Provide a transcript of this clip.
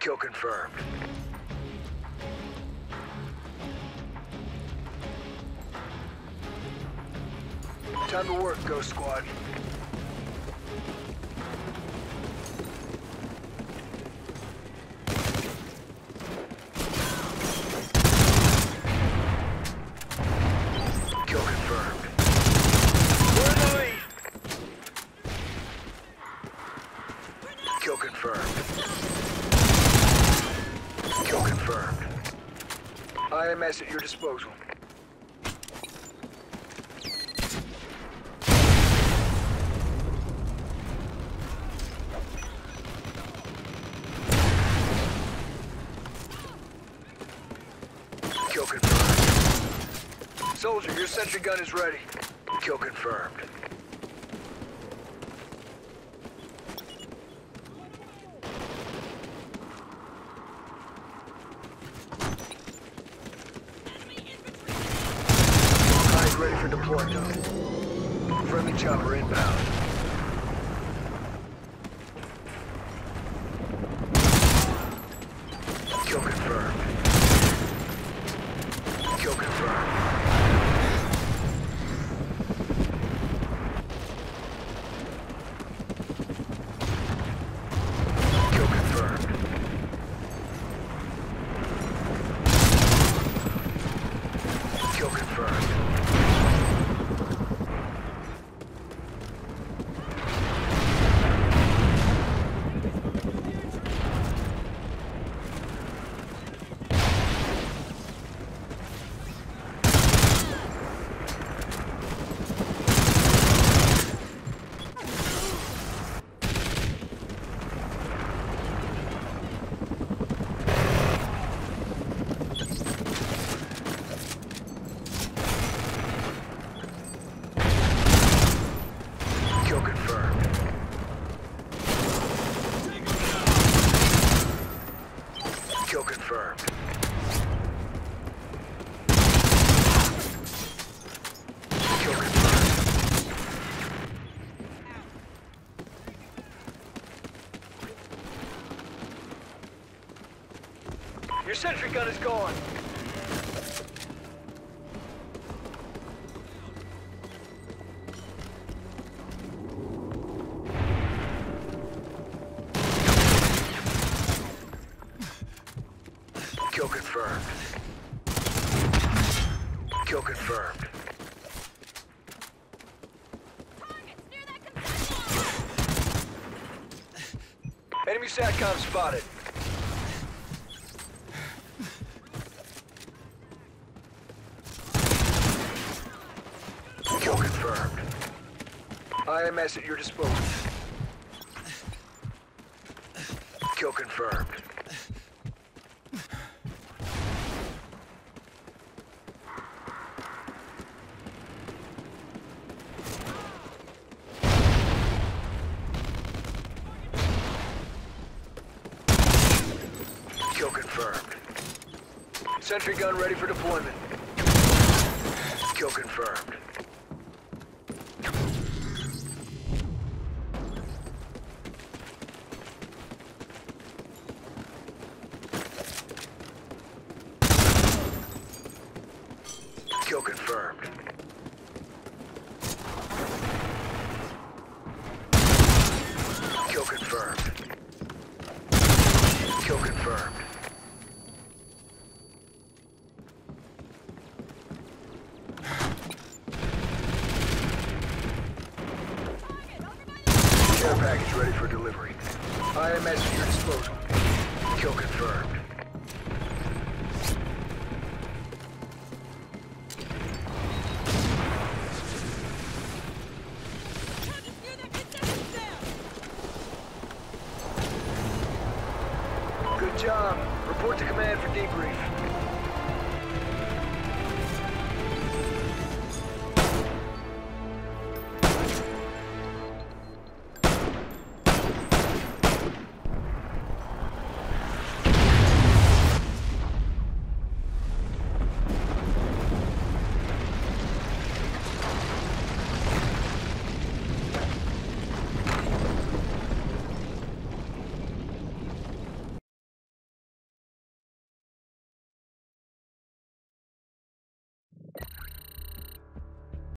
Kill confirmed. Time to work, Ghost Squad. Kill confirmed. Kill confirmed. IMS at your disposal. Kill confirmed. Soldier, your sentry gun is ready. Kill confirmed. Ready. Friendly chopper inbound. Kill confirmed. Kill confirmed. Kill confirmed. Kill confirmed. Kill confirmed. Kill confirmed. Kill confirmed. Your sentry gun is gone. Kill confirmed. Kill confirmed. Enemy SATCOM spotted. Kill confirmed. IMS at your disposal. Kill confirmed. Kill confirmed. Sentry gun ready for deployment. Kill confirmed. Kill confirmed. Kill confirmed. Kill confirmed. Care package ready for delivery. IMS at your disposal. Kill confirmed. Good job. Report to command for debrief.